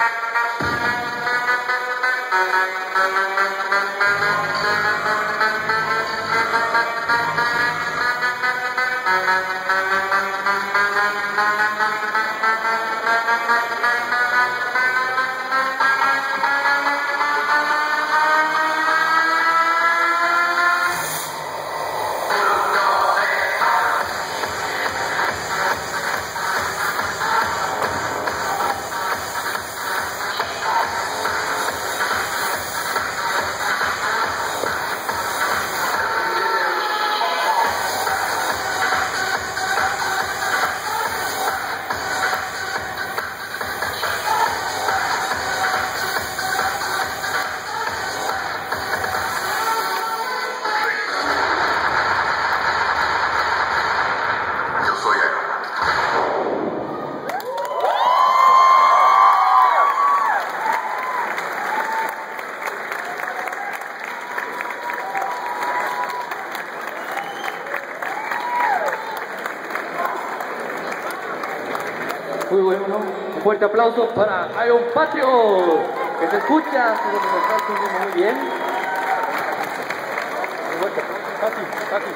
Thank you. Muy bueno, un fuerte aplauso para Iron Patriot, que se escucha, muy bien. Muy fuerte, fácil.